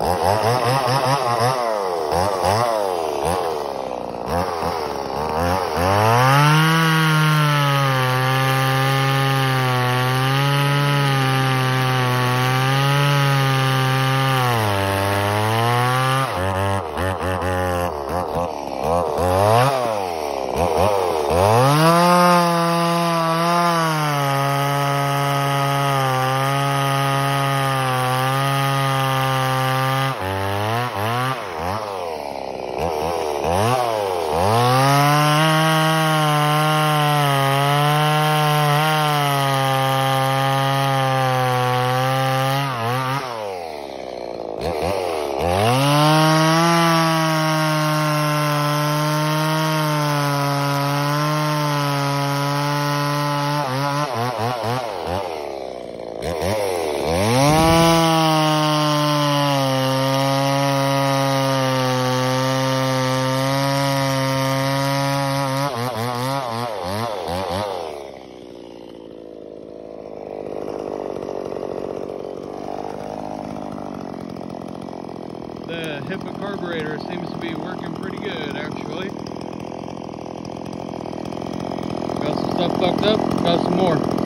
Uh-uh. HIPAA carburetor seems to be working pretty good actually. Got some stuff fucked up, got some more.